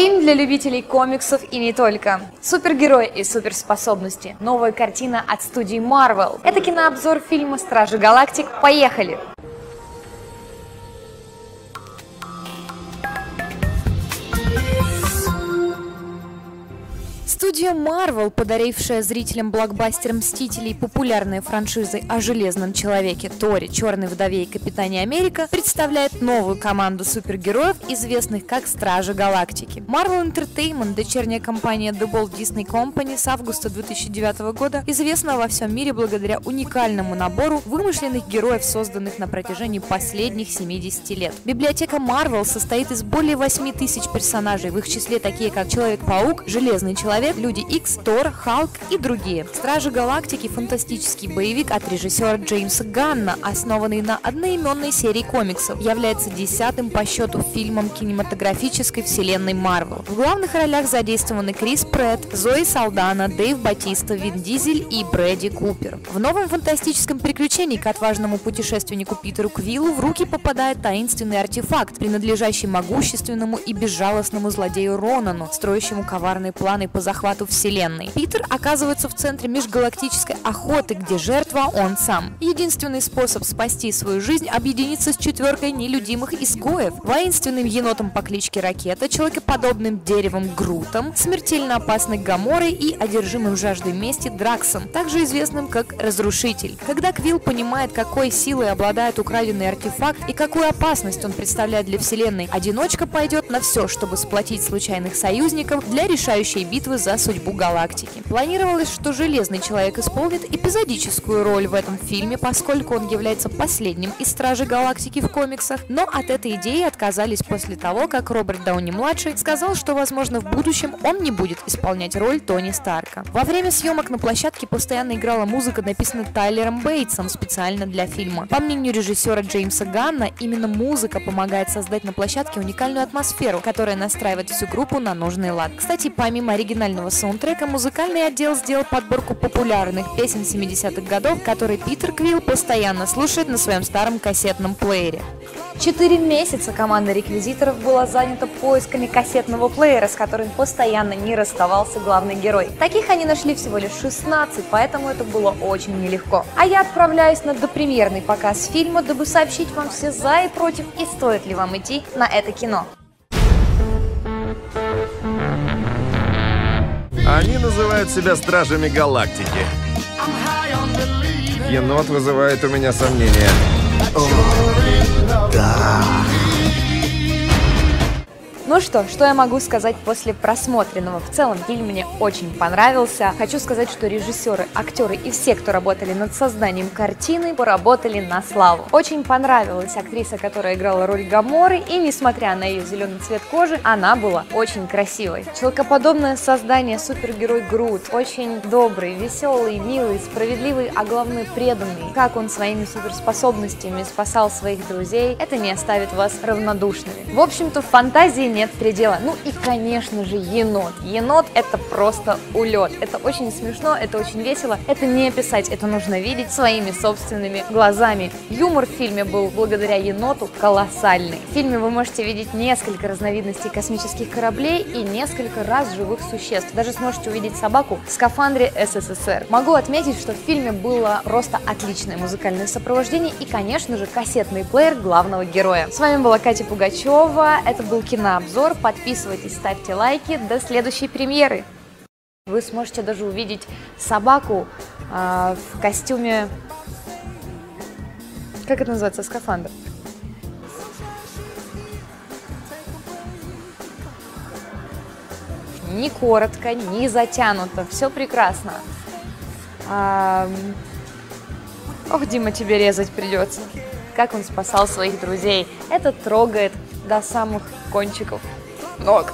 Фильм для любителей комиксов и не только. Супергерои и суперспособности. Новая картина от студии Marvel. Это кинообзор фильма «Стражи Галактик». Поехали! Студия Marvel, подарившая зрителям блокбастер «Мстителей» популярной франшизы о Железном Человеке, Торе, Черной Вдове и Капитане Америка, представляет новую команду супергероев, известных как Стражи Галактики. Marvel Entertainment, дочерняя компания The Walt Disney Company с августа 2009 года, известна во всем мире благодаря уникальному набору вымышленных героев, созданных на протяжении последних 70 лет. Библиотека Marvel состоит из более 8 тысяч персонажей, в их числе такие как Человек-паук, Железный Человек, Человек, Люди Икс, Тор, Халк и другие. Стражи Галактики – фантастический боевик от режиссера Джеймса Ганна, основанный на одноименной серии комиксов, является десятым по счету фильмом кинематографической вселенной Марвел. В главных ролях задействованы Крис Прэтт, Зои Салдана, Дэйв Батиста, Вин Дизель и Брэди Купер. В новом фантастическом приключении к отважному путешественнику Питеру Квиллу в руки попадает таинственный артефакт, принадлежащий могущественному и безжалостному злодею Ронану, строящему коварные планы по захвату Вселенной. Питер оказывается в центре межгалактической охоты, где жертва он сам. Единственный способ спасти свою жизнь – объединиться с четверкой нелюдимых изгоев, воинственным енотом по кличке Ракета, человекоподобным деревом Грутом, смертельно опасной Гаморой и одержимым жаждой мести Драксом, также известным как Разрушитель. Когда Квилл понимает, какой силой обладает украденный артефакт и какую опасность он представляет для Вселенной, одиночка пойдет на все, чтобы сплотить случайных союзников для решающей битвы за судьбу галактики. Планировалось, что Железный Человек исполнит эпизодическую роль в этом фильме, поскольку он является последним из Стражей Галактики в комиксах, но от этой идеи отказались после того, как Роберт Дауни-младший сказал, что, возможно, в будущем он не будет исполнять роль Тони Старка. Во время съемок на площадке постоянно играла музыка, написанная Тайлером Бейтсом специально для фильма. По мнению режиссера Джеймса Ганна, именно музыка помогает создать на площадке уникальную атмосферу, которая настраивает всю группу на нужный лад. Кстати, помимо оригинального оригинального саундтрека музыкальный отдел сделал подборку популярных песен 70-х годов, которые Питер Квилл постоянно слушает на своем старом кассетном плеере. Четыре месяца команда реквизиторов была занята поисками кассетного плеера, с которым постоянно не расставался главный герой. Таких они нашли всего лишь 16, поэтому это было очень нелегко. А я отправляюсь на допремьерный показ фильма, дабы сообщить вам все за и против, и стоит ли вам идти на это кино. Они называют себя Стражами Галактики. Енот вызывает у меня сомнения. О, да. Ну что, что я могу сказать после просмотренного? В целом фильм мне очень понравился. Хочу сказать, что режиссеры, актеры и все, кто работали над созданием картины, поработали на славу. Очень понравилась актриса, которая играла роль Гаморы, и несмотря на ее зеленый цвет кожи, она была очень красивой. Человекоподобное создание супергерой Грут, очень добрый, веселый, милый, справедливый, а главное преданный. Как он своими суперспособностями спасал своих друзей, это не оставит вас равнодушными. В общем-то, фантазии нет нет предела. Ну и, конечно же, енот. Енот – это просто улет. Это очень смешно, это очень весело. Это не описать, это нужно видеть своими собственными глазами. Юмор в фильме был благодаря еноту колоссальный. В фильме вы можете видеть несколько разновидностей космических кораблей и несколько раз живых существ. Даже сможете увидеть собаку в скафандре СССР. Могу отметить, что в фильме было просто отличное музыкальное сопровождение и, конечно же, кассетный плеер главного героя. С вами была Катя Пугачева. Это был кинообзор обзор. Подписывайтесь, ставьте лайки. До следующей премьеры. Вы сможете даже увидеть собаку э, в костюме... Как это называется? Скафандр. Ни коротко, ни затянуто. Все прекрасно. А... Ох, Дима, тебе резать придется. Как он спасал своих друзей. Это трогает до самых кончиков ног.